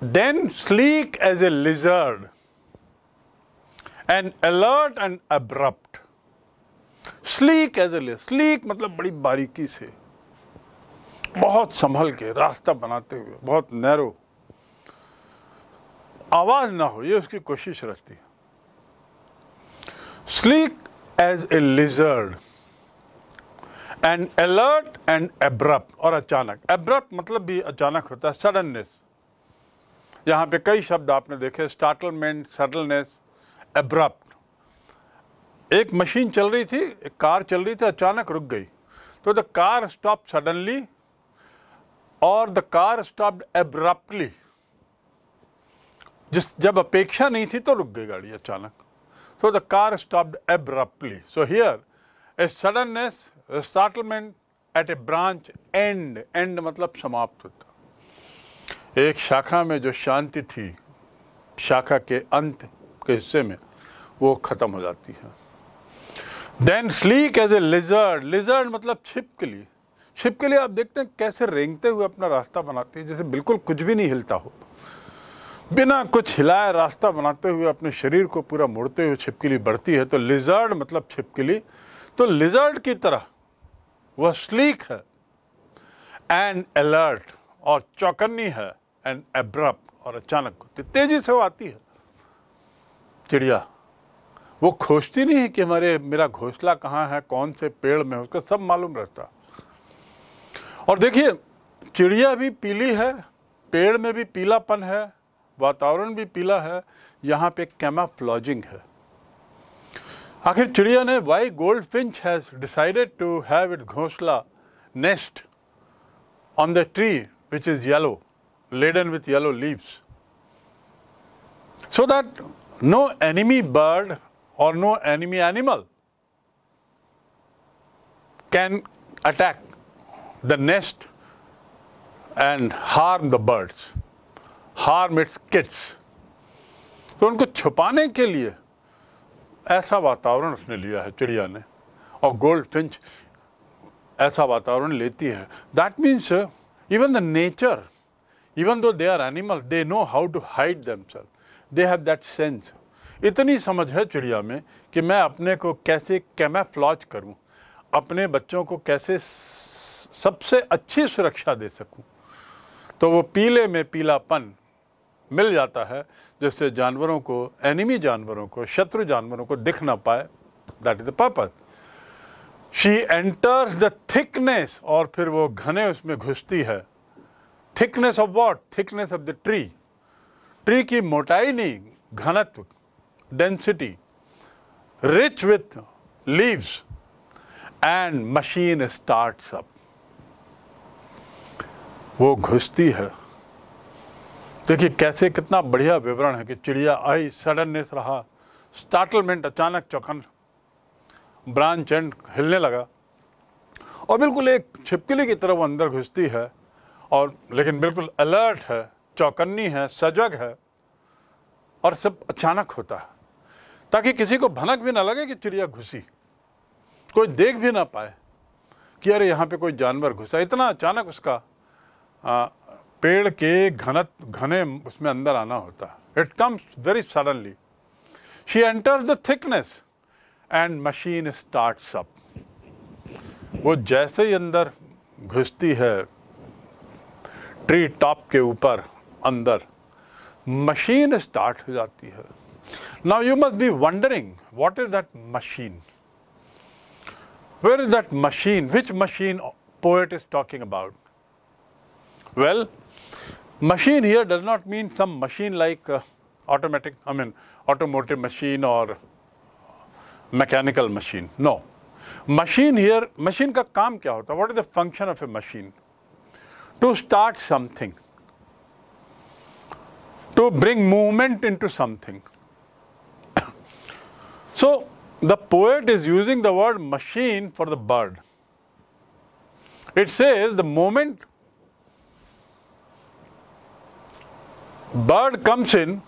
then sleek as a lizard. And alert and abrupt. Sleek as a sleek मतलब बड़ी बारीकी से। बहुत संभल के, रास्ता बनाते हुए, बहुत नैरो आवाज़ ना हो, ये उसकी कोशिश रहती है। Sleek as a lizard and alert and abrupt और अचानक। एब्रप्ट मतलब भी अचानक होता है सडननेस यहाँ पे कई शब्द आपने देखे स्टार्टलमेंट सडलनेस एब्रप्ट एक मशीन चल रही थी, एक कार चल रही थी, अचानक रुक गई। तो द कार स्टॉप सडनली और द कार स्टॉप एब्रप्टली जिस, जब अपेक्षा नहीं थी तो रुक गई गाड़ी अचानक। The car stopped abruptly. So here, a suddenness, a startlement at a branch end. End मतलब समाप्त होता। एक शाखा में जो शांति थी, शाखा के अंत के हिस्से में, वो खत्म हो जाती है। Then sleek as a lizard lizard मतलब छिपकली छिपकली आप देखते हैं कैसे रेंगते हुए अपना रास्ता बनाती है, जैसे बिल्कुल कुछ भी नहीं हिलता हो। बिना कुछ हिलाए रास्ता बनाते हुए अपने शरीर को पूरा मुड़ते हुए छिपकली बढ़ती है तो लिजर्ड मतलब छिपकली तो लिजर्ड की तरह, वह स्लीक है एंड अलर्ट और चौकन्नी है। एंड एब्रप और अचानक होती तेज़ी से वो आती है। चिड़िया, वो खोजती नहीं है कि हमारे, मेरा घोंसला कहाँ है, कौन से पेड़ में उसको सब मालूम रहता। और देखिए, चिड़िया भी पीली है, पेड़ में भी पीलापन है, वातावरण भी पीला है, यहाँ पे कैमाफ्लॉजिंग है। आखिर चिड़िया ने why goldfinch has decided to have it घोंसला nest on the tree which is yellow laden with yellow leaves so that no enemy bird or no enemy animal can attack the nest and harm the birds, harm its kids. तो उनको छुपाने के लिए ऐसा वातावरण उसने लिया है चिड़िया ने और गोल्ड फिंच ऐसा वातावरण लेती है that means even the nature even though they are animal they know how to hide them self they have that sense इतनी समझ है चिड़िया में कि मैं अपने को कैसे कैमेफ्लॉज करूँ? अपने बच्चों को कैसे सबसे अच्छी सुरक्षा दे सकूँ? तो वो पीले में पीलापन मिल जाता है, जिससे जानवरों को एनिमी जानवरों को, शत्रु जानवरों को दिख ना पाए। That is the purpose she enters the thickness और फिर वो घने उसमें घुसती है। Thickness of what thickness of the tree tree की मोटाई नहीं, घनत्व density rich with leaves and machine start up वो घुसती है। देखिए कैसे कितना बढ़िया विवरण है कि चिड़िया आई सडननेस रहा। स्टार्टलमेंट अचानक चौकन ब्रांच एंड हिलने लगा। और बिल्कुल एक छिपकली की तरह वो अंदर घुसती है। और लेकिन बिल्कुल अलर्ट है चौकन्नी है सजग है और सब अचानक होता है ताकि किसी को भनक भी ना लगे कि चिड़िया घुसी। कोई देख भी ना पाए कि अरे यहाँ पे कोई जानवर घुसा। इतना अचानक उसका आ, पेड़ के घनत घने उसमें अंदर आना होता है। It comes very suddenly she enters the thickness and machine start up वो जैसे ही अंदर घुसती है ट्री टॉप के ऊपर, अंदर मशीन स्टार्ट हो जाती है। Now you must be wondering what is that machine where is that machine which machine poet is talking about well machine here does not mean some machine like automatic I mean automotive machine or mechanical machine no machine here machine का काम क्या होता है? What is the function of a machine To start something. To bring movement into something. so, the poet is using the word machine for the bird. It says the moment bird comes in,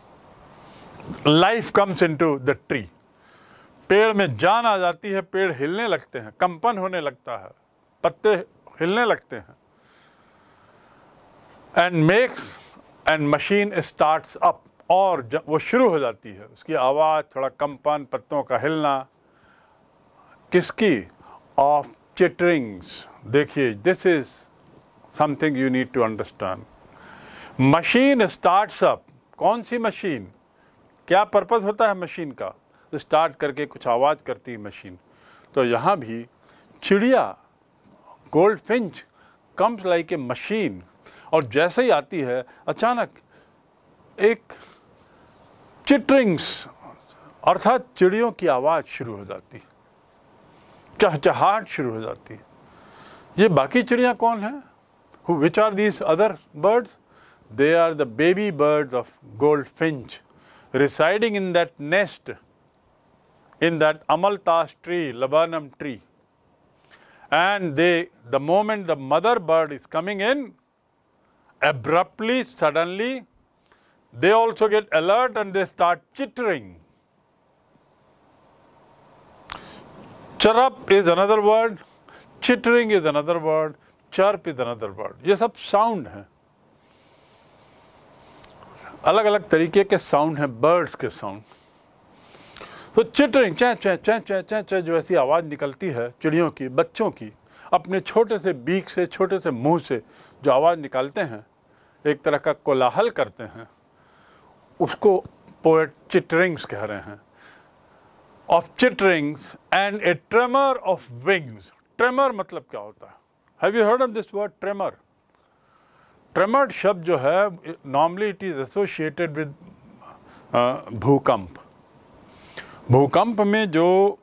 life comes into the tree. पेड़ में जान आ जाती है पेड़ हिलने लगते हैं कंपन होने लगता है पत्ते हिलने लगते हैं and makes and machine starts up और वो शुरू हो जाती है, उसकी आवाज़, थोड़ा कंपन, पत्तों का हिलना, किसकी? ऑफ़ चिटरिंग्स देखिए this is something you need to understand machine starts up कौन सी मशीन क्या पर्पज होता है मशीन का? स्टार्ट करके कुछ आवाज़ करती है मशीन तो यहाँ भी चिड़िया goldfinch comes like a machine और जैसे ही आती है अचानक एक चिटरिंग्स अर्थात चिड़ियों की आवाज़ शुरू हो जाती चहचहाट शुरू हो जाती। ये बाकी चिड़िया कौन है? Who which are these other birds they are the baby birds of goldfinch residing in that nest in that amaltas tree, laburnum tree. And they, the moment the mother bird is coming in, abruptly, suddenly, they also get alert and they start chittering. Chirrup is another word, chittering is another word, chirp is another word. ये सब sound हैं अलग अलग तरीके के sound हैं birds के sound तो चिटरिंग चै चै चै चै चै चै जो ऐसी आवाज़ निकलती है चिड़ियों की बच्चों की अपने छोटे से बीक से छोटे से मुँह से जो आवाज़ निकालते हैं, एक तरह का कोलाहल करते हैं, उसको पोएट चिटरिंग्स कह रहे हैं। Of chitterings and a tremor of wings tremor मतलब क्या होता है? Have you heard of this word tremor tremored शब्द जो है normally it is associated with भूकंप। भूकंप में जो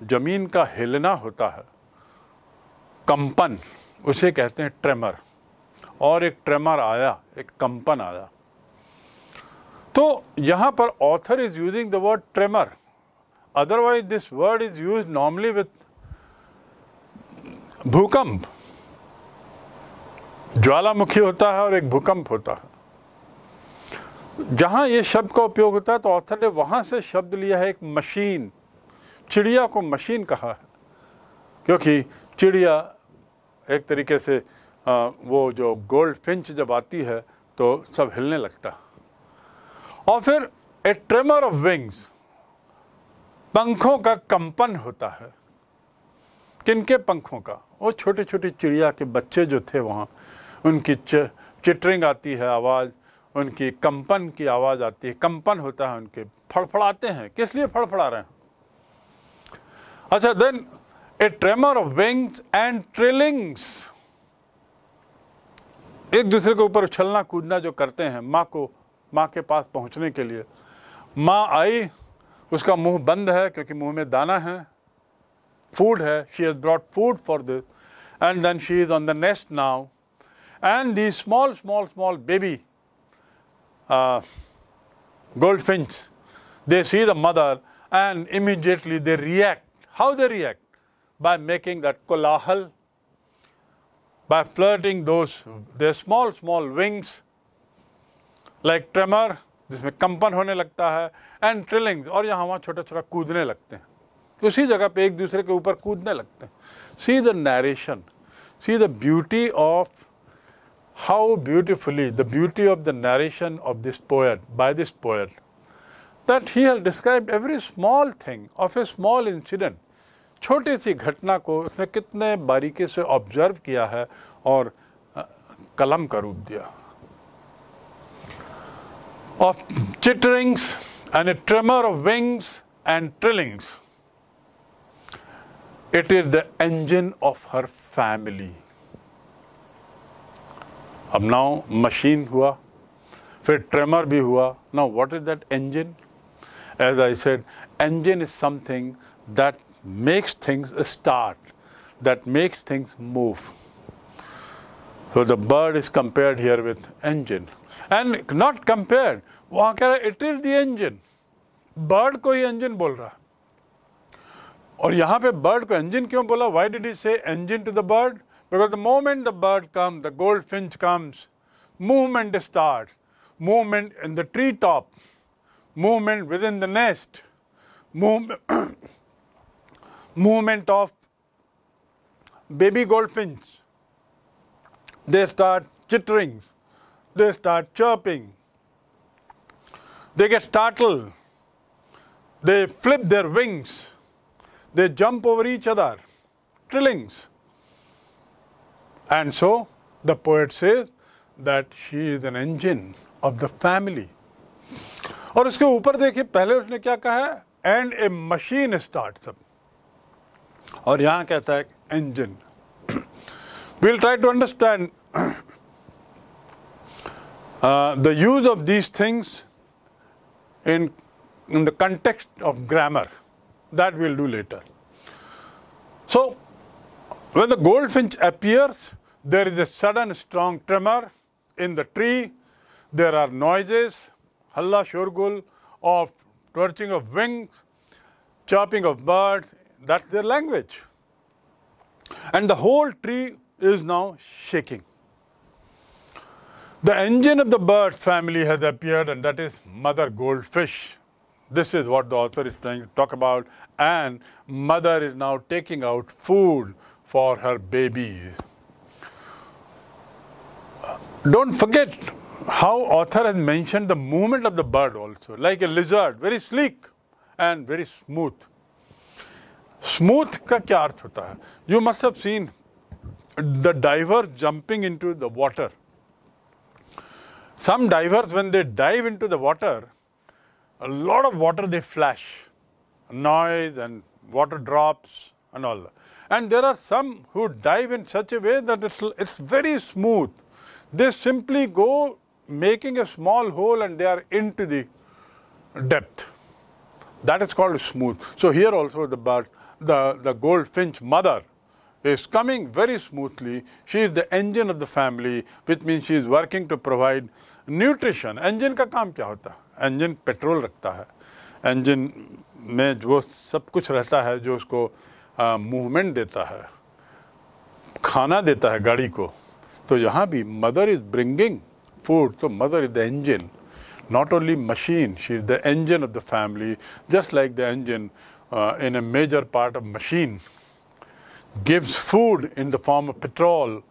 ज़मीन का हिलना होता है, कंपन, उसे कहते हैं ट्रेमर और एक ट्रेमर आया, एक कंपन आया। तो यहाँ पर author is using the word tremor otherwise this word is use normally with भूकंप। ज्वालामुखी होता है और एक भूकंप होता है। जहाँ ये शब्द का उपयोग होता है तो ऑथर ने वहाँ से शब्द लिया है, एक मशीन चिड़िया को मशीन कहा है। क्योंकि चिड़िया एक तरीके से आ, वो जो गोल्ड फिंच जब आती है तो सब हिलने लगता। और फिर ए ट्रेमर ऑफ़ विंग्स पंखों का कंपन होता है। किनके पंखों का? वो छोटे छोटे चिड़िया के बच्चे जो थे वहाँ उनकी चिटरिंग आती है आवाज़ उनकी कंपन की आवाज़ आती है। कंपन होता है उनके फड़फड़ाते हैं। किस लिए फड़फड़ा रहे हैं? अच्छा then a tremor of wings and trillings एक दूसरे के ऊपर उछलना कूदना जो करते हैं माँ को माँ के पास पहुँचने के लिए माँ आई उसका मुँह बंद है क्योंकि मुँह में दाना है फ़ूड है she has brought food for this and then she is on the nest now and the small small small baby uh, goldfinch, they see the mother and immediately they react. How they react? By making that kolahal, by flirting those, their small, small wings, like tremor, जिसमें कंपन होने लगता है and trillings और यहाँ वहाँ छोटा छोटा कूदने लगते हैं उसी जगह पे एक दूसरे के ऊपर कूदने लगते हैं see the narration see the beauty of how beautifully the beauty of the narration of this poet, by this poet, that he has described every small thing of a small incident. छोटी सी घटना को उसने कितने बारीकी से observe किया है और कलम का रूप दिया। Of chitterings and a tremor of wings and trillings it is the engine of her family अब नाउ मशीन हुआ, फिर ट्रेमर भी हुआ। Now what is that engine as I said engine is something that makes things start, that makes things move. So the bird is compared here with engine. And not compared, वहाँ कह रहा it is the engine. Bird को ही engine बोल रहा और यहाँ पे bird को engine क्यों बोला? Why did he say engine to the bird? Because the moment the bird comes, the goldfinch comes, movement starts. Movement in the treetop, movement within the nest, movement, movement of baby goldfinch. They start chittering. they start chirping. They get startled. They flip their wings. They jump over each other. Trillings. And so the poet says that she is an engine of the family. और उसके ऊपर देखिए पहले उसने क्या कहा है and a machine start up और यहां कहता है engine we'll try to understand uh, the use of these things in, in the context of grammar. That we'll do later. So, when the goldfinch appears, there is a sudden strong tremor in the tree. There are noises, halla shorgul, of twerching of wings, chirping of birds. that's their language. And the whole tree is now shaking. The engine of the bird family has appeared, and that is mother goldfish. This is what the author is trying to talk about. And mother is now taking out food for her babies. Don't forget how author has mentioned the movement of the bird also, like a lizard, very sleek and very smooth. Smooth का क्या अर्थ होता है You must have seen the diver jumping into the water. Some divers, when they dive into the water, a lot of water they flash, noise and water drops and all. And there are some who dive in such a way that it's, it's very smooth. They simply go making a small hole and they are into the depth. That is called smooth. So here also the bird, the, the goldfinch mother is coming very smoothly. She is the engine of the family, which means she is working to provide nutrition. Engine काम क्या होता है engine petrol रखता है engine में जो सब कुछ रहता है जो उसको मूवमेंट देता है खाना देता है गाड़ी को तो यहाँ भी मदर इज़ ब्रिंगिंग फ़ूड तो mother is the engine not only machine, she is the engine of the family, just like the engine uh, in a major part of machine gives food in the form of petrol,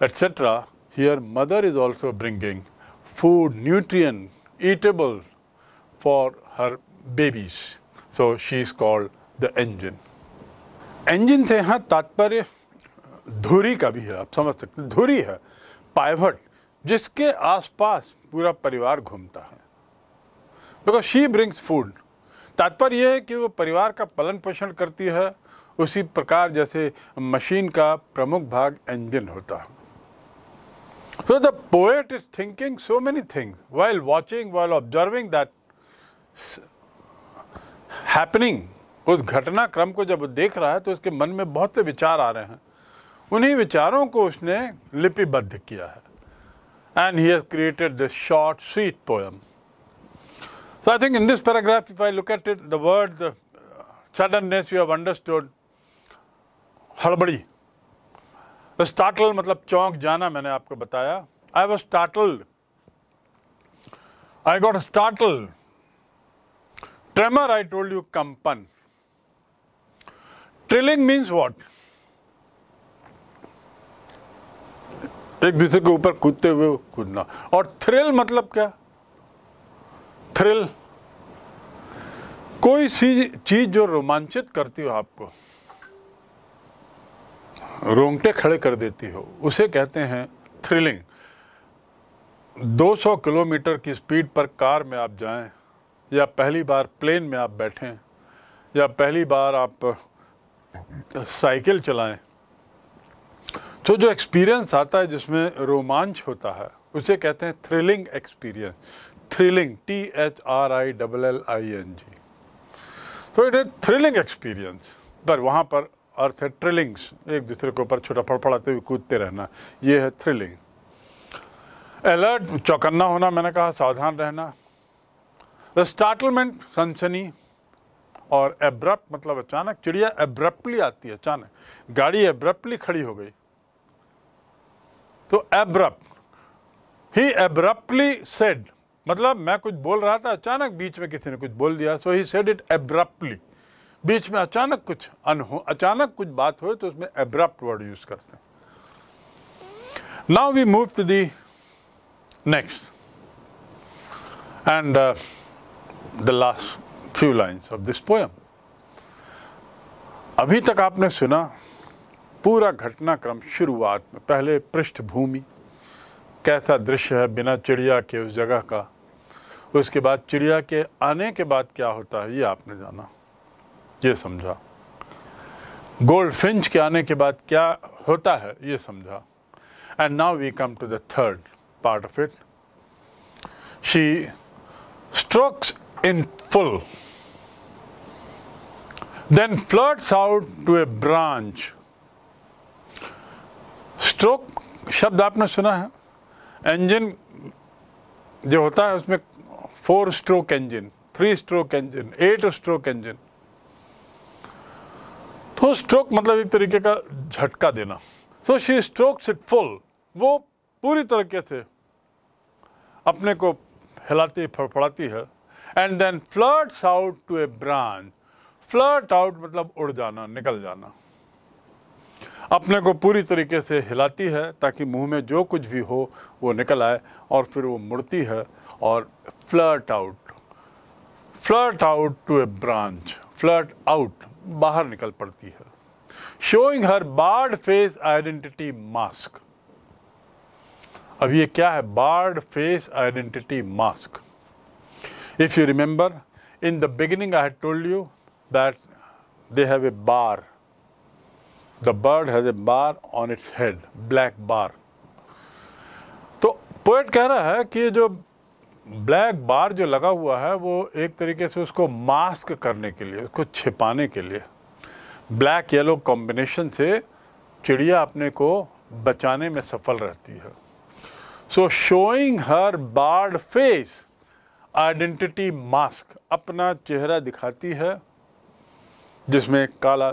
etc., here mother is also bringing food, nutrient, eatable for her babies. So she is called the engine. engine से यहाँ तात्पर्य धुरी का भी है आप समझ सकते हैं धुरी है पाइवट जिसके आसपास पूरा परिवार घूमता है बिकॉज शी ब्रिंग्स फूड तात्पर्य यह है कि वो परिवार का पालन पोषण करती है। उसी प्रकार जैसे मशीन का प्रमुख भाग इंजन होता है। So the poet is thinking so many things while watching, while observing that happening. उस घटनाक्रम को जब देख रहा है तो उसके मन में बहुत से विचार आ रहे हैं। उन्हीं विचारों को उसने लिपिबद्ध किया है। And he has created this short sweet poem So I think in this paragraph, if I look at it, the word the suddenness you have understood, हड़बड़ी स्टार्टल मतलब चौंक जाना मैंने आपको बताया I was startled I got startle tremor I told you कंपन trilling means what एक दूसरे के ऊपर कूदते हुए कूदना। और थ्रिल मतलब क्या? थ्रिल कोई सी चीज़ जो रोमांचित करती हो आपको, रोंगटे खड़े कर देती हो, उसे कहते हैं थ्रिलिंग 200 किलोमीटर की स्पीड पर कार में आप जाएँ, या पहली बार प्लेन में आप बैठें, या पहली बार आप साइकिल चलाएँ तो जो एक्सपीरियंस आता है जिसमें रोमांच होता है, उसे कहते हैं thrilling experience thrilling T H R I double L I N G तो इट इज़ थ्रिलिंग एक्सपीरियंस पर वहाँ पर अर्थ है ट्रिलिंग्स एक दूसरे के ऊपर छोटा फड़फड़ाते हुए कूदते रहना। ये है थ्रिलिंग अलर्ट चौकन्ना होना, मैंने कहा, सावधान रहना। स्टार्टलमेंट सनसनी और एब्रप्ट मतलब अचानक चिड़िया एब्रप्टली आती है, अचानक। गाड़ी एब्रप्टली खड़ी हो गई। तो एब्रप्ट ही एब्रप्टली सेड मतलब मैं कुछ बोल रहा था अचानक बीच में किसी ने कुछ बोल दिया so he said it abruptly बीच में अचानक कुछ अनहो अचानक कुछ बात हो तो उसमें एब्रप्ट वर्ड यूज़ करते हैं now we move to the and uh, the last few lines of this poem. अभी तक आपने सुना पूरा घटनाक्रम शुरुआत में पहले पृष्ठभूमि कैसा दृश्य है बिना चिड़िया के उस जगह का उसके बाद चिड़िया के आने के बाद क्या होता है ये आपने जाना ये समझा गोल्ड फिंच के आने के बाद क्या होता है ये समझा and now we come to the third part of it. She strokes in full, then flirts out to a branch. Stroke शब्द आपने सुना है इंजन जो होता है उसमें four stroke engine three stroke engine eight stroke engine तो stroke मतलब एक तरीके का झटका देना। So she strokes it full वो पूरी तरीके से अपने को हिलाती, फड़फड़ाती है। And then flirts out to a branch flirt out मतलब उड़ जाना, निकल जाना। अपने को पूरी तरीके से हिलाती है ताकि मुँह में जो कुछ भी हो, वो निकल आए और फिर वो मुड़ती है और flirt out flirt out to a branch flirt out बाहर निकल पड़ती है. Showing her barred face identity mask अब ये क्या है? Barred face identity mask if you remember in the beginning I told you that they have a bar the bird has a bar on its head black bar तो poet कह रहा है कि जो ब्लैक बार जो लगा हुआ है, वो एक तरीके से उसको मास्क करने के लिए, उसको छिपाने के लिए। ब्लैक येलो कॉम्बिनेशन से चिड़िया अपने को बचाने में सफल रहती है। So showing her barred face identity mask अपना चेहरा दिखाती है, जिसमें काला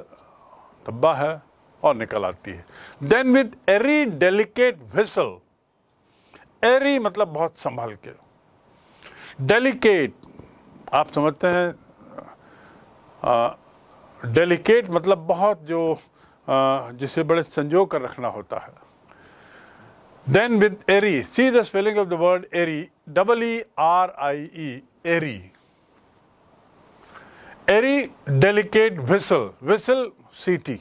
धब्बा है। और निकल आती है। Then with eerie delicate whistle eerie मतलब बहुत संभाल के। डेलीकेट आप समझते हैं डेलीकेट मतलब बहुत जो जिसे बड़े संजो कर रखना होता है। Then with eerie see the spelling of the word eerie double E R I E eerie eerie delicate whistle whistle सीटी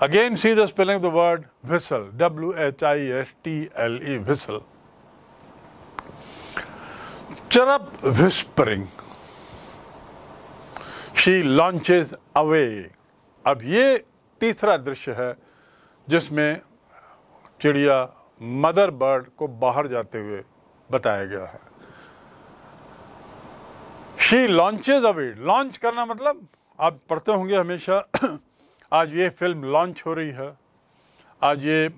Again, see the spelling of the word whistle, W H I S T L E, whistle. Chirrup whispering. She launches away. अब ये तीसरा दृश्य है जिसमें चिड़िया mother bird को बाहर जाते हुए बताया गया है शी लॉन्चेज अवे लॉन्च करना मतलब आप पढ़ते होंगे हमेशा आज ये फ़िल्म लॉन्च हो रही है। आज ये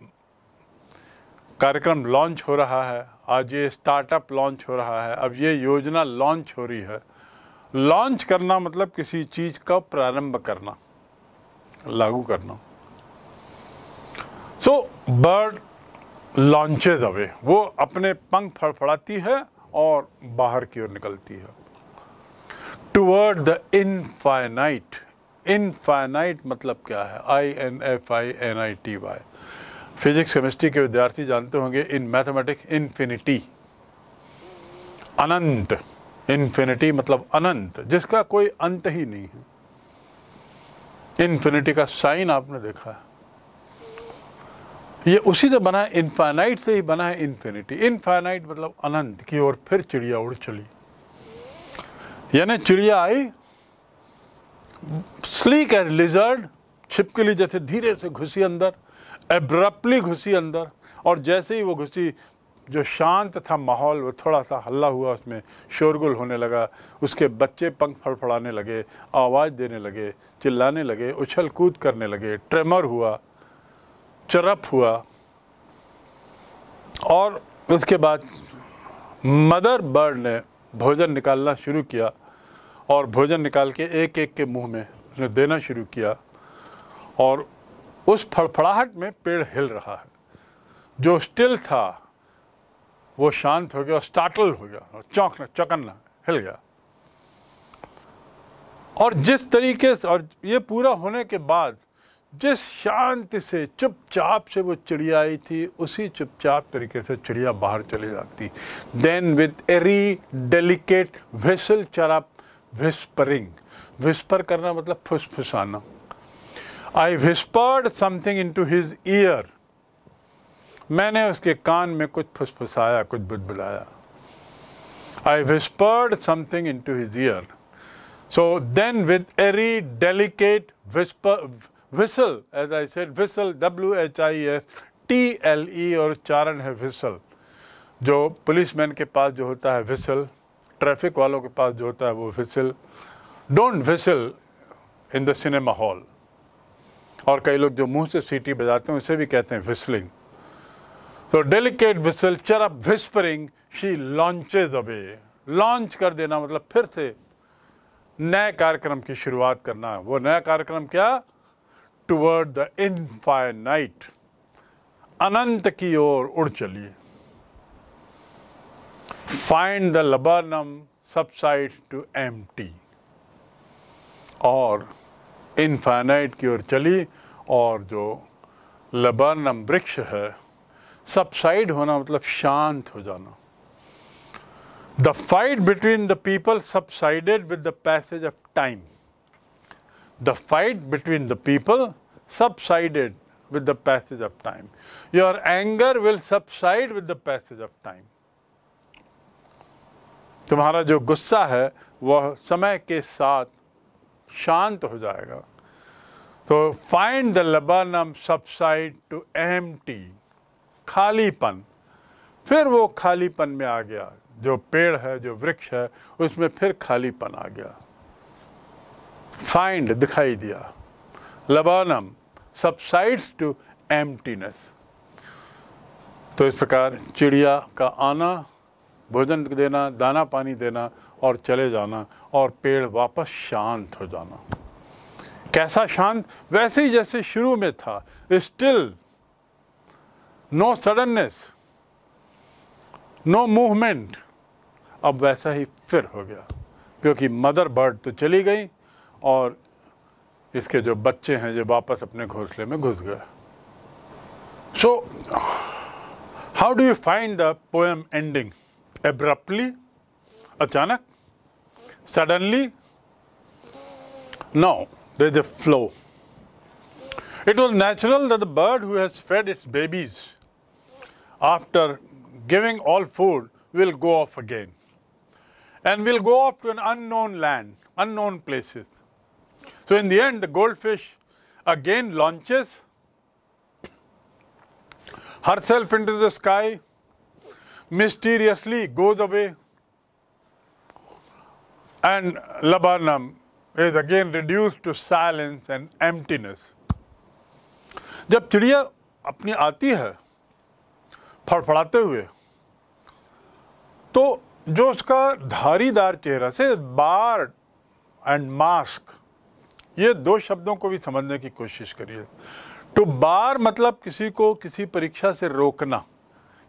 कार्यक्रम लॉन्च हो रहा है। आज ये स्टार्टअप लॉन्च हो रहा है। अब ये योजना लॉन्च हो रही है। लॉन्च करना मतलब किसी चीज़ का प्रारंभ करना, लागू करना। सो बर्ड लॉन्चेज अवे वो अपने पंख फड़फड़ाती है और बाहर की ओर निकलती है। टूवर्ड द इनफाइनाइट इनफाइनाइट मतलब क्या है? I N F I N I T Y physics chemistry के विद्यार्थी जानते होंगे इन मैथमेटिक्स इन्फिनिटी अनंत. इन्फिनिटी मतलब अनंत, जिसका कोई अंत ही नहीं है। इन्फिनिटी का साइन आपने देखा है। ये उसी से बना है इनफाइनाइट से ही बना है इन्फिनिटी इनफाइनाइट मतलब अनंत, की ओर फिर चिड़िया उड़ चली। यानी चिड़िया आई स्लीक एज लिजर्ड छिपकली जैसे धीरे से घुसी अंदर एब्रप्टली घुसी अंदर, और जैसे ही वो घुसी, जो शांत था माहौल, वो थोड़ा सा हल्ला हुआ उसमें, शोरगुल होने लगा, उसके बच्चे पंख फड़फड़ाने लगे, आवाज़ देने लगे, चिल्लाने लगे, उछल कूद करने लगे, ट्रेमर हुआ, चरप हुआ, और उसके बाद मदर बर्ड ने भोजन निकालना शुरू किया। और भोजन निकाल के एक एक के मुँह में उसने देना शुरू किया और उस फड़फड़ाहट में पेड़ हिल रहा है। जो स्टिल था, वो शांत हो गया स्टार्टल हो गया, और चौंकना चौकन्ना हिल गया। और जिस तरीके से, और ये पूरा होने के बाद, जिस शांति से चुपचाप से वो चिड़िया आई थी, उसी चुपचाप तरीके से चिड़िया बाहर चली जाती। Then with eerie delicate whistle chirrup whispering whisper करना मतलब फुसफुसाना। I whispered something into his ear मैंने उसके कान में कुछ फुसफुसाया, कुछ बुदबुलाया। I whispered something into his ear whistle as I said whistle W H I S T L E और चारण है विसल जो पुलिसमैन के पास जो होता है विसल ट्रैफ़िक वालों के पास जो होता है वो whistle don't whistle in the cinema hall और कई लोग जो मुँह से सीटी बजाते हैं, उसे भी कहते हैं विस्लिंग तो delicate whistle chirrup whispering she launches away launch कर देना मतलब फिर से नए कार्यक्रम की शुरुआत करना है। वो नया कार्यक्रम क्या? टुवर्ड द इनफाइनाइट अनंत की ओर उड़ चलिए। Find the laburnum subside to empty और इनफाइनाइट की ओर चली और जो लबनम वृक्ष है सबसाइड होना मतलब शांत हो जाना the fight between the people subsided with the passage of time the fight between the people subsided with the passage of time. Your anger will subside with the passage of time. तुम्हारा जो गुस्सा है, वह समय के साथ शांत हो जाएगा। तो find the laburnum subside to empty खालीपन। फिर वो खालीपन में आ गया। जो पेड़ है, जो वृक्ष है, उसमें फिर खालीपन आ गया। फाइंड दिखाई दिया। लबानम सबसाइड्स टू एम्प्टीनेस तो इस प्रकार चिड़िया का आना भोजन देना, दाना पानी देना और चले जाना और पेड़ वापस शांत हो जाना। कैसा शांत? वैसे ही जैसे शुरू में था। Still no suddenness no movement अब वैसा ही फिर हो गया, क्योंकि मदर बर्ड तो चली गई और इसके जो बच्चे हैं जो वापस अपने घोंसले में घुस गए। So how do you find the poem ending abruptly, achanak, suddenly. Now there is a flow. It was natural that the bird who has fed its babies after giving all food will go off again and will go off to an unknown land, unknown places. So in the end, the goldfish again launches herself into the sky mysteriously goes away, and Labanam is again reduced to silence and emptiness. जब चिड़िया अपनी आती है फड़फड़ाते हुए तो जो उसका धारीदार चेहरा से बार एंड मास्क ये दो शब्दों को भी समझने की कोशिश करिए टू बार मतलब किसी को किसी परीक्षा से रोकना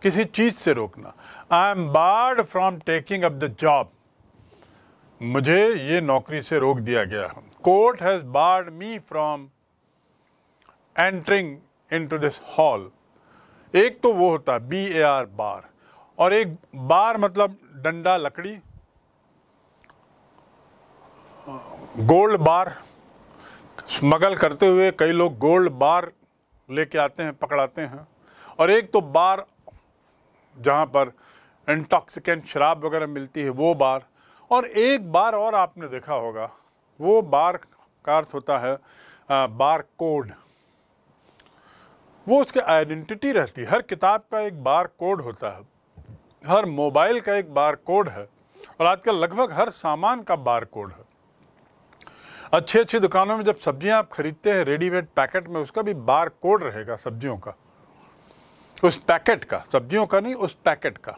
किसी चीज़ से रोकना। I am barred from taking up the job मुझे ये नौकरी से रोक दिया गया। Court has barred me from entering into this hall एक तो वो होता है बी ए आर बार और एक बार मतलब डंडा, लकड़ी। गोल्ड बार स्मगल करते हुए कई लोग गोल्ड बार लेके आते हैं, पकड़ाते हैं। और एक तो बार जहाँ पर इंटॉक्सिकेंट शराब वगैरह मिलती है, वो बार। और एक बार और आपने देखा होगा, वो बार का अर्थ होता है बार कोड। वो उसकी आइडेंटिटी रहती है। हर किताब का एक बार कोड होता है। हर मोबाइल का एक बार कोड है। और आजकल लगभग हर सामान का बार कोड है। अच्छी अच्छी दुकानों में जब सब्ज़ियाँ आप खरीदते हैं, रेडीमेड पैकेट में उसका भी बार कोड रहेगा सब्जियों का। उस पैकेट का सब्जियों का नहीं उस पैकेट का।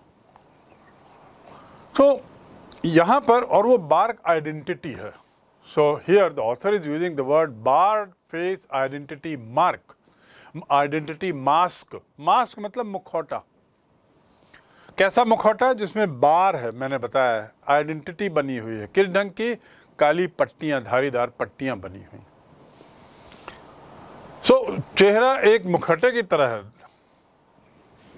तो यहाँ पर और वो बार आइडेंटिटी है। So here the author is using the word bar face identity mark identity mask mask मतलब मुखौटा। कैसा मुखौटा? जिसमें बार है मैंने बताया। आइडेंटिटी बनी हुई है। किस ढंग की? काली पट्टियाँ धारीदार पट्टियाँ बनी हुई। सो so, चेहरा एक मुखौटे की तरह है।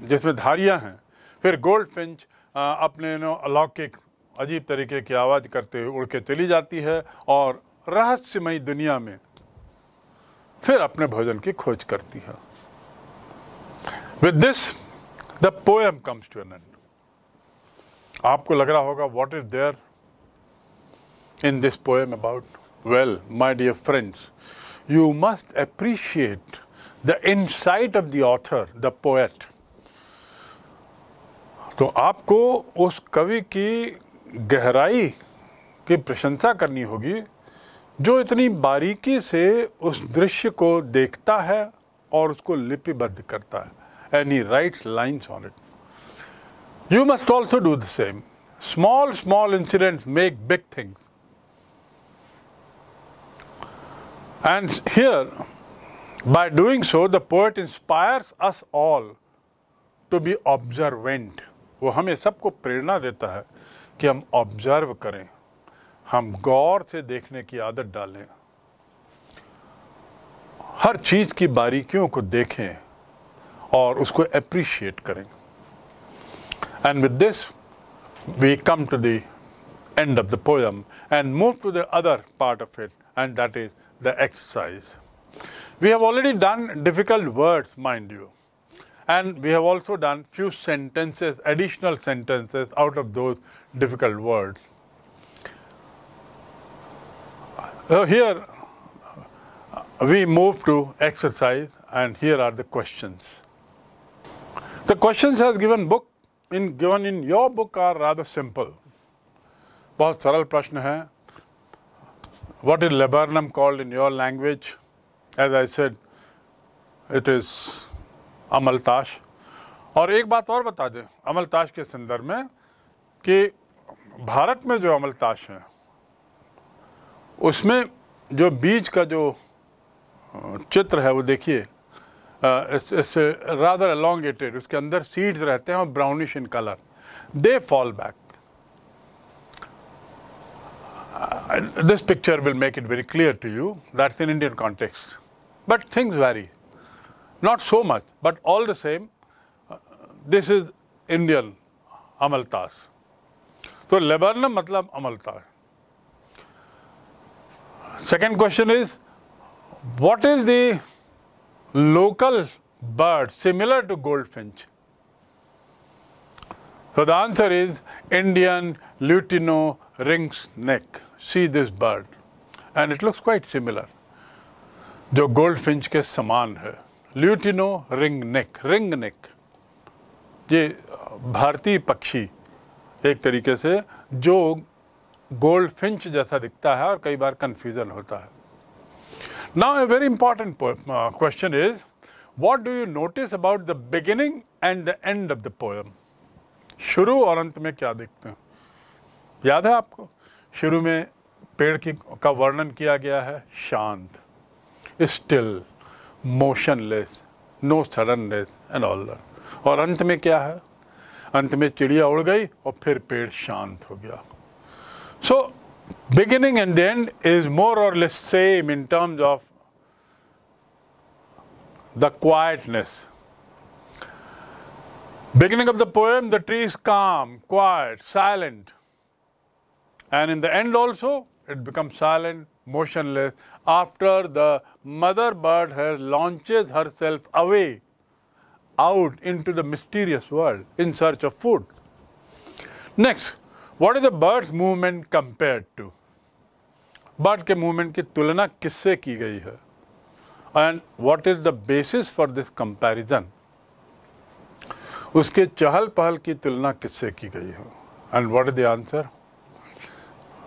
जिसमें धारियाँ हैं, फिर गोल्ड फिंच अपने अलौकिक, अजीब तरीके की आवाज़ करते हुए उड़ के चली जाती है और रहस्यमयी दुनिया में फिर अपने भोजन की खोज करती है with this the poem comes to an end आपको लग रहा होगा what is there in this poem about well my dear friends you must appreciate the insight of the author the poet. तो आपको उस कवि की गहराई की प्रशंसा करनी होगी जो इतनी बारीकी से उस दृश्य को देखता है और उसको लिपिबद्ध करता है। And he lines on it you must also do the same small small incidents make big things And here, by doing so, the poet inspires us all to be observant. वो हमें सबको प्रेरणा देता है कि हम ऑब्ज़र्व करें हम गौर से देखने की आदत डालें हर चीज़ की बारीकियों को देखें और उसको अप्रिशिएट करें and with this we come to the end of the poem and move to the other part of it and that is the exercise. We have already done difficult words, mind you. And we have also done few sentences, additional sentences out of those difficult words. So here we move to exercise and here are the questions. The questions as given book in given in your book are rather simple. बहुत सरल प्रश्न है what is laburnum called in your language? As I said, it is अमलताश और एक बात और बता दें अमलताश के संदर्भ में कि भारत में जो अमलताश है, उसमें जो बीज का जो चित्र है, वो देखिए इससे रादर एलोंगेटेड उसके अंदर सीड्स रहते हैं और brownish in colour they fall back this picture will make it very clear to you that's in Indian Indian but things vary. Not so much, but all the same, uh, this is Indian amaltas. So laburnum matlab amaltas. Second question is, what is the local bird similar to goldfinch? So the answer is Indian Lutino ring's neck. See this bird. And it looks quite similar. जो gold Finch के समान है Lutino ring neck ring neck ये भारतीय पक्षी एक तरीके से जो गोल्ड फिंच जैसा दिखता है और कई बार कंफ्यूजन होता है। Now a very important question is what do you notice about the beginning and the end of the poem शुरू और अंत में क्या देखते हैं? याद है आपको? शुरू में पेड़ की का वर्णन किया गया है, शांत still motionless no suddenness and all that और अंत में क्या है अंत में चिड़िया उड़ गई और फिर पेड़ शांत हो गया so beginning and the end is more or less same in terms of the quietness beginning of the poem the tree is calm quiet silent And in the end also, it becomes silent, motionless, after the mother bird has launches herself away out into the mysterious world in search of food. Next, what is the bird's movement compared to? Bird के movement की तुलना किससे की गई है and what is the basis for this comparison उसके चहल पहल की तुलना किससे की गई है and what is the answer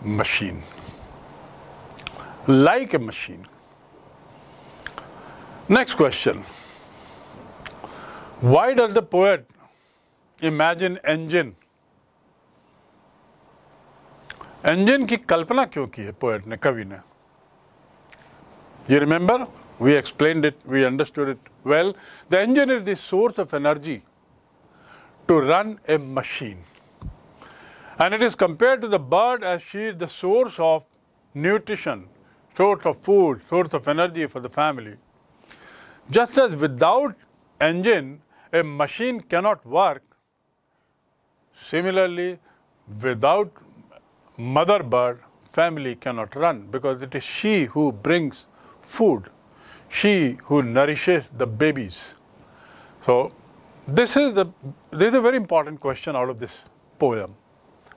machine, like a machine. Next question. Why does the poet imagine engine? engine की कल्पना क्यों की है पोएट ने कवि ने You remember? We explained it, we understood it well. The engine is the source of energy to run a machine. And it is compared to the bird as she is the source of nutrition, source of food, source of energy for the family. Just as without engine, a machine cannot work, similarly, without mother bird, family cannot run because it is she who brings food, she who nourishes the babies. So, this is the this is a very important question out of this poem.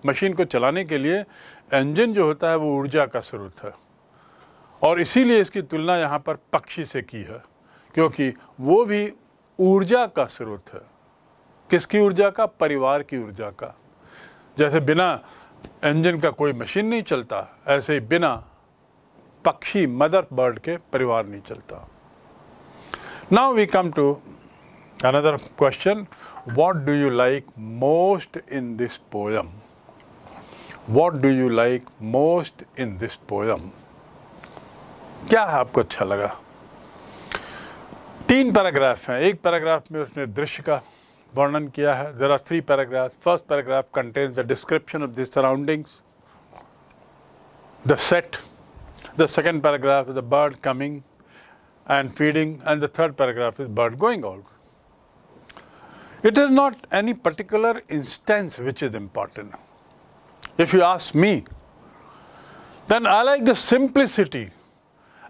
Machine को चलाने के लिए engine जो होता है वो ऊर्जा का स्रोत है और इसीलिए इसकी तुलना यहाँ पर पक्षी से की है, क्योंकि वो भी ऊर्जा का स्रोत है। किसकी ऊर्जा का? परिवार की ऊर्जा का। जैसे बिना इंजन का कोई मशीन नहीं चलता, ऐसे ही बिना पक्षी मदर बर्ड के परिवार नहीं चलता। Now we come to another question what do you like most in this poem what do you like most in this poem क्या है आपको अच्छा लगा तीन पैराग्राफ हैं एक पैराग्राफ में उसने दृश्य का वर्णन किया है there are three paragraph first paragraph contains the description of this surroundings the set the second paragraph is the bird coming and feeding and the third paragraph is bird going out. It is not any particular instance which is important. If you ask me, then I like the simplicity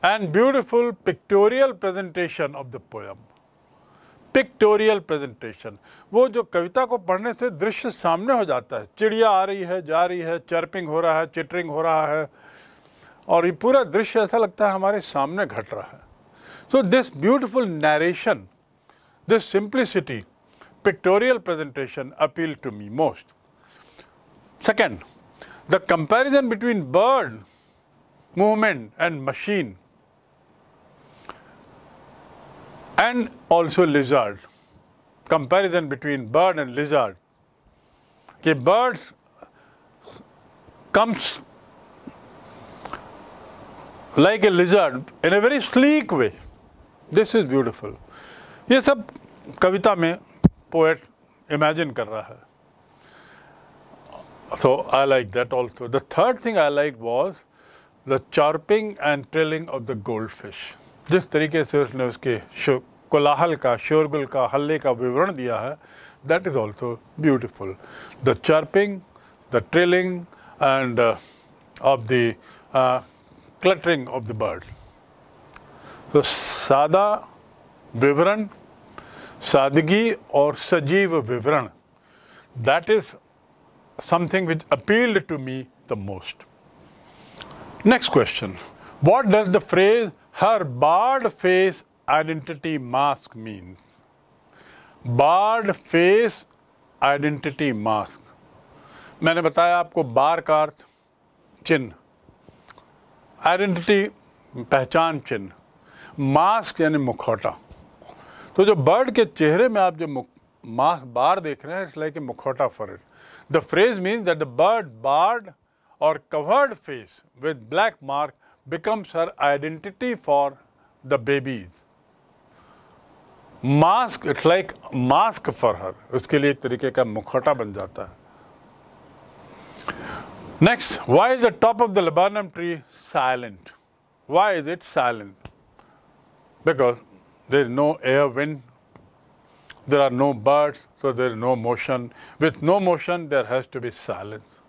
and beautiful pictorial presentation of the poem. Pictorial presentation वो जो कविता को पढ़ने से दृश्य सामने हो जाता है। चिड़िया आ रही है, जा रही है, चर्पिंग हो रहा है, चिटरिंग हो रहा है। और ये पूरा दृश्य ऐसा लगता है हमारे सामने घट रहा है। So this beautiful narration this simplicity pictorial presentation appeal to me most second the comparison between bird movement and machine and also lizard. Comparison between bird and lizard. Okay, bird comes like a lizard in a very sleek way. This is beautiful. ये सब कविता में poet imagine कर रहा है So I like that also. The third thing I liked was the chirping and trilling of the goldfish. जिस तरीके से उसने उसके कोलाहल का, शोरगुल का, हल्ले का विवरण दिया है that is also beautiful the chirping the trailing end of the clattering of the bird तो सादा विवरण, सादगी और सजीव विवरण that is something which appealed to me the most next question what does the phrase her barred face identity mask means. Barred face identity mask. मैंने बताया आपको बार का अर्थ, चिन्ह आइडेंटिटी, पहचान चिन्ह मास्क यानी मुखौटा तो जो बर्ड के चेहरे में आप जो मास्क बार देख रहे हैं इस लाइक ए मुखौटा for it the phrase means that the bird barred और covered face with black mark becomes her identity for the babies. Mask, it's like mask for her. उसके लिए एक तरीके का मुखौटा बन जाता है Next, why is the top of the laburnum tree silent? Why is it silent? Because there is no air, wind, there are no birds, so there is no motion. With no motion, there has to be silence.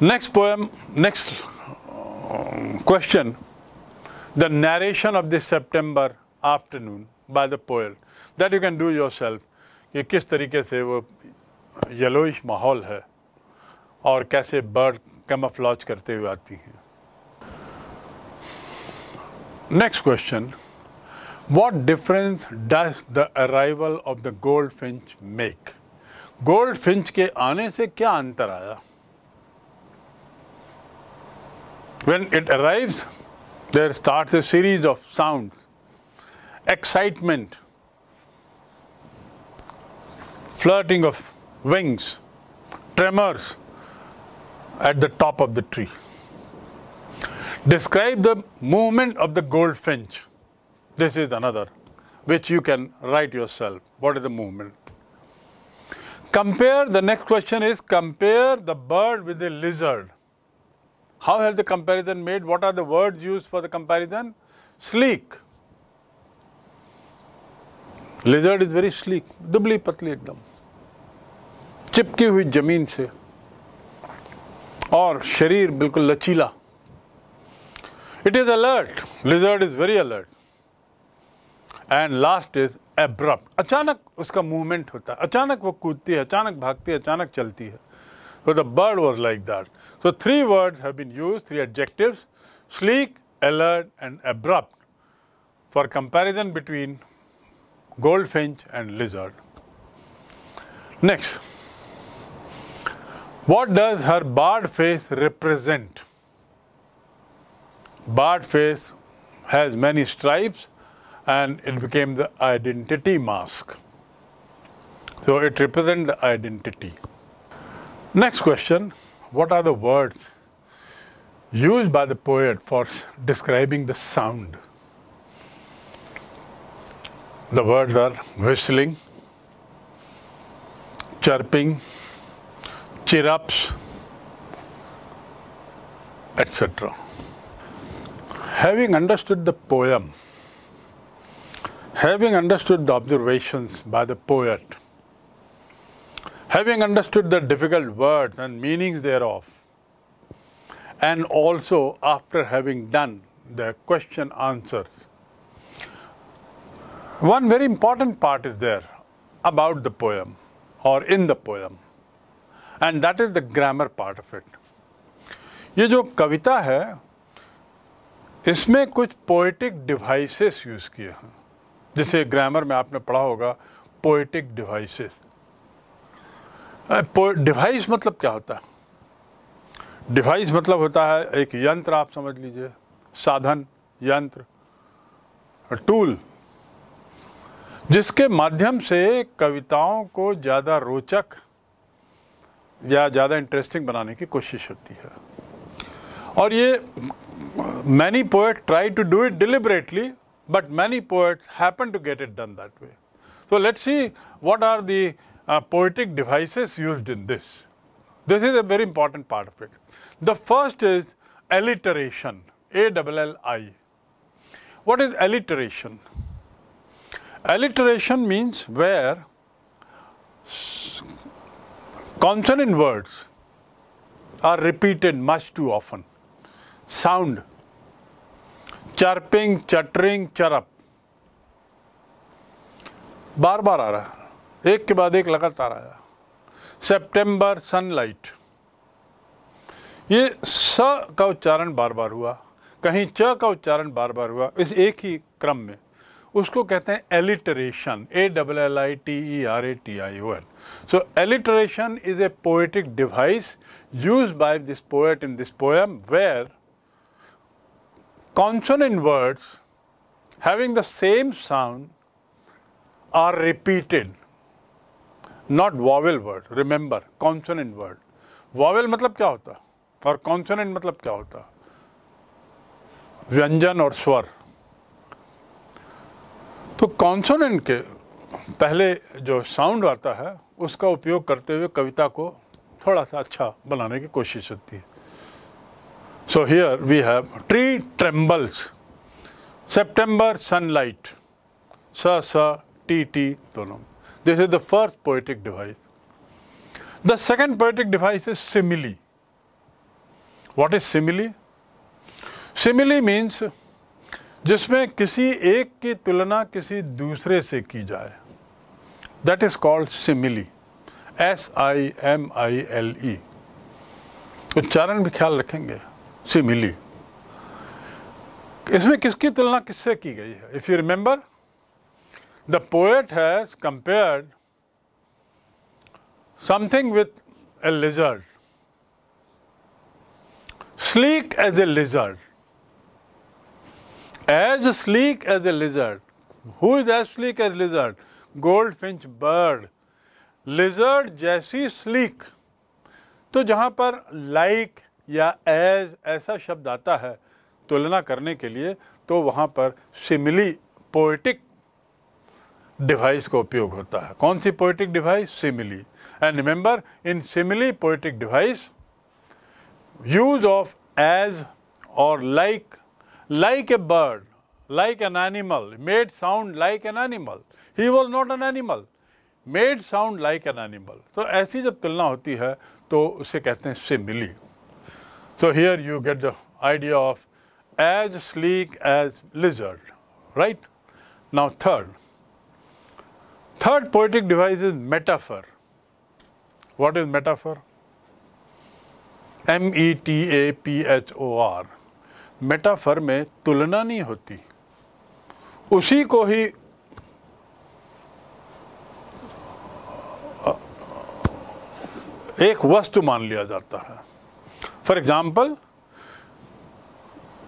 Next poem, next um, question. The narration of this September afternoon by the poet that you can do yourself कि किस तरीके से वो yellowish माहौल है और कैसे bird कैमफ्लॉज करते हुए आती हैं next question what difference does the arrival of the goldfinch make goldfinch के आने से क्या अंतर आया When it arrives, there starts a series of sounds, excitement, flirting of wings, tremors at the top of the tree. Describe the movement of the goldfinch. This is another, which you can write yourself. What is the movement? Compare, the next question is compare the bird with the lizard. How has the comparison made? What are the words used for the comparison? Sleek, lizard is very sleek दुबली पतली एकदम चिपकी हुई ज़मीन से और शरीर बिल्कुल लचीला it is alert lizard is very alert and last is abrupt अचानक उसका मूवमेंट होता है अचानक वो कूदती है अचानक भागती है अचानक चलती है So the bird was like that. So three words have been used, three adjectives, sleek, alert and abrupt for comparison between goldfinch and lizard. Next, what does her barred face represent? Barred face has many stripes and it became the identity mask. So it represents the identity. Next question What are the words used by the poet for describing the sound? The words are whistling, chirping, chirrups, etc. Having understood the poem, having understood the observations by the poet, having understood the difficult words and meanings thereof, and also after having done the question answers, one very important part is there about the poem or in the poem, and that is the grammar part of it. ये जो कविता है इसमें कुछ poetic devices use किए हैं जिसे grammar में आपने पढ़ा होगा पोएटिक डिवाइसेस डिवाइस मतलब क्या होता है? डिवाइस मतलब होता है एक यंत्र, आप समझ लीजिए। साधन, यंत्र टूल जिसके माध्यम से कविताओं को ज़्यादा रोचक या ज़्यादा इंटरेस्टिंग बनाने की कोशिश होती है। और ये many poet try to do it deliberately but many poets happen to get it done that way so let's see what are the uh, poetic devices used in this. This is a very important part of it. The first is alliteration, A-L-L-I. What is alliteration? Alliteration means where consonant words are repeated much too often. Sound, chirping, chattering, chirrup. बार बार आ रहा है एक के बाद एक लगातार आया। September sunlight. ये स का उच्चारण बार बार हुआ, कहीं च का उच्चारण बार बार हुआ, इस एक ही क्रम में। उसको कहते हैं alliteration A double L I T E R A T I O N so alliteration is a poetic device use by this poet in this poem where consonant words having the same sound are repeated. Not vowel word remember consonant word vowel मतलब क्या होता? और consonant मतलब क्या होता? व्यंजन और स्वर। तो कॉन्सोनेंट के पहले जो साउंड आता है, उसका उपयोग करते हुए कविता को थोड़ा सा अच्छा बनाने की कोशिश होती है। So here we have tree trembles September sunlight स, टी टी, दोनों। This is the first poetic device. The second poetic device is simile. What is simile? Simile means जिसमें किसी एक की तुलना किसी दूसरे से की जाए that is called simile S I M I L E उच्चारण भी ख्याल रखेंगे सिमिली इसमें किसकी तुलना किससे की गई है if you remember the poet has compared something with a lizard, sleek as a lizard, as sleek as a lizard. Who is as sleek as lizard? Goldfinch bird. Lizard जैसी sleek. तो जहाँ पर like या as ऐसा शब्द आता है तुलना करने के लिए तो वहाँ पर सिमिली पोइटिक डिवाइस का उपयोग होता है। कौन सी poetic device simile and remember in simile poetic device use of as और like like a bird like an animal made sound like an animal he was not an animal made sound like an animal तो ऐसी जब तुलना होती है तो उसे कहते हैं simile so here you get the idea of as sleek as lizard right now third third poetic device is metaphor what is metaphor M E T A P H O R metaphor में तुलना नहीं होती। उसी को ही एक वस्तु मान लिया जाता है। For example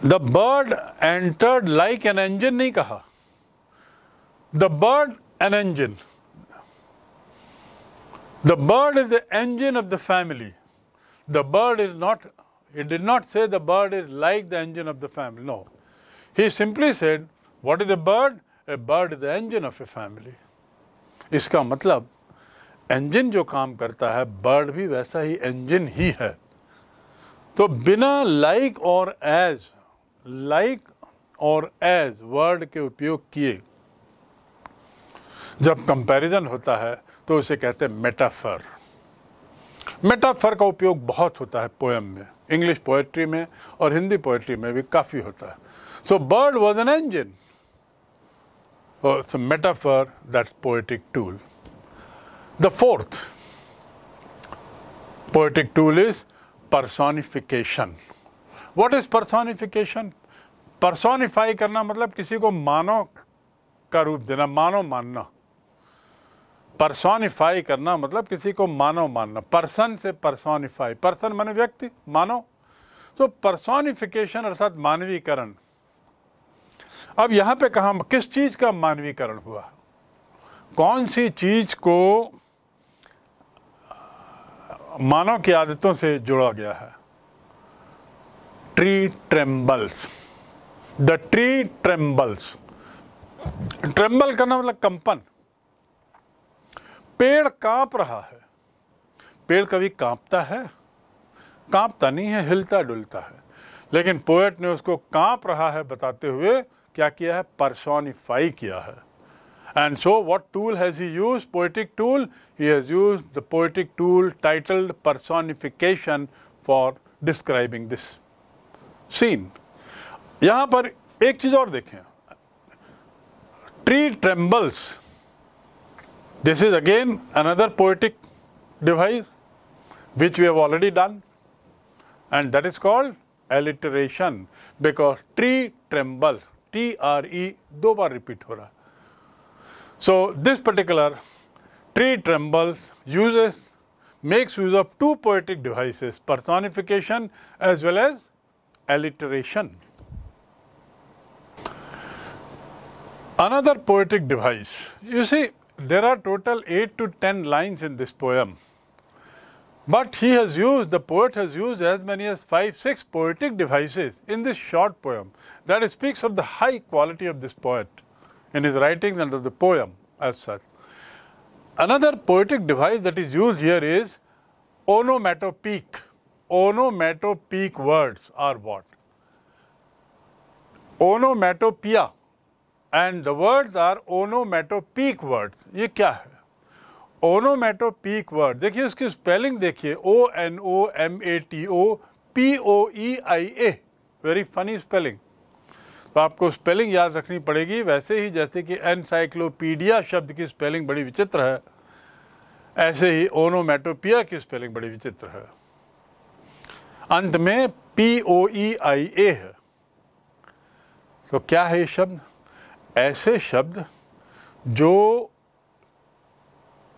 the bird entered like an engine नहीं कहा। The bird an engine the bird is the engine of the family the bird is not He did not say the bird is like the engine of the family. No. He simply said, what is a bird? A bird is the engine of a family. इसका मतलब engine जो काम करता है bird भी वैसा ही engine ही है तो बिना लाइक और एज लाइक और एज वर्ड के उपयोग किए जब कंपैरिजन होता है तो उसे कहते हैं मेटाफर मेटाफर का उपयोग बहुत होता है पोएम में. इंग्लिश पोएट्री में और हिंदी पोएट्री में भी काफ़ी होता है. So bird was an engine metaphor that's poetic tool the fourth poetic tool is personification what is personification personify करना मतलब किसी को मानव का रूप देना, मानव मानना. परसोनिफाई करना मतलब किसी को मानव मानना। पर्सन से परसोनिफाई पर्सन माने व्यक्ति, मानव। तो परसोनिफिकेशन अर्थात मानवीकरण। अब यहाँ पे कहा, किस चीज़ का मानवीकरण हुआ? कौन सी चीज़ को मानव की आदतों से जोड़ा गया है? Tree trembles the tree trembles tremble करना मतलब कंपन। पेड़ काँप रहा है। पेड़ कभी कांपता है, कांपता नहीं है, हिलता डुलता है। लेकिन पोएट ने उसको काँप रहा है बताते हुए क्या किया है? परसोनिफाई किया है। And so what tool has he use poetic tool he has use the poetic tool titled personification for describing this scene यहाँ पर एक चीज़ और देखें। Tree trembles This is again another poetic device which we have already done and that is called alliteration because tree trembles T R E दो बार repeat हो रहा So this particular tree trembles uses makes use of two poetic devices personification as well as alliteration. Another poetic device you see there are total 8 to 10 lines in this poem. But he has used, the poet has used as many as 5, 6 poetic devices in this short poem. That speaks of the high quality of this poet in his writings and of the poem as such. Another poetic device that is used here is onomatopoeic. Onomatopoeic words are what? Onomatopoeia and the words are onomatopoeic words ये क्या है? Onomatopoeic word देखिए, उसकी spelling देखिए. O N O M A T O P O E I A very funny spelling तो आपको spelling याद रखनी पड़ेगी. वैसे ही जैसे कि एनसाइक्लोपीडिया शब्द की स्पेलिंग बड़ी विचित्र है. ऐसे ही ओनोमेटोपिया की स्पेलिंग बड़ी विचित्र है. अंत में पी ओ ई आई ए है. तो क्या है ये शब्द? ऐसे शब्द जो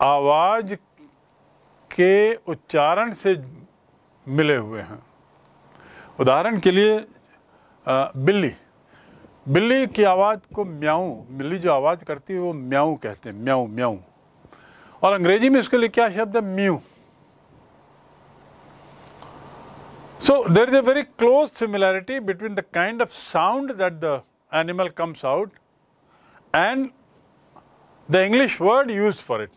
आवाज़ के उच्चारण से मिले हुए हैं। उदाहरण के लिए आ, बिल्ली। बिल्ली की आवाज़ को म्याऊ बिल्ली जो आवाज़ करती है वो म्याऊ कहते हैं म्याऊ म्याऊ। और अंग्रेज़ी में उसके लिए क्या शब्द है? Mew. So there is a very close similarity between the kind of sound that the animal comes out and the English word used for it.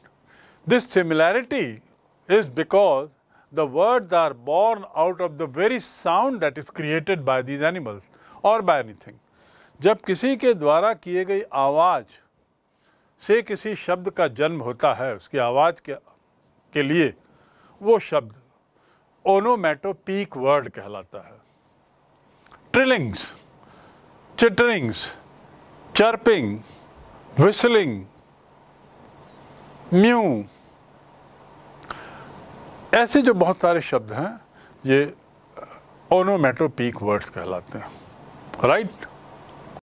This similarity is because the words are born out of the very sound that is created by these animals or by anything. जब किसी के द्वारा किए गई आवाज़ से किसी शब्द का जन्म होता है उसकी आवाज़ के के लिए वो शब्द ओनोमेटोपीक वर्ड कहलाता है trillings chitterings chirping whistling mew ऐसे जो बहुत सारे शब्द हैं ये ओनोमेटोपीक वर्ड्स कहलाते हैं राइट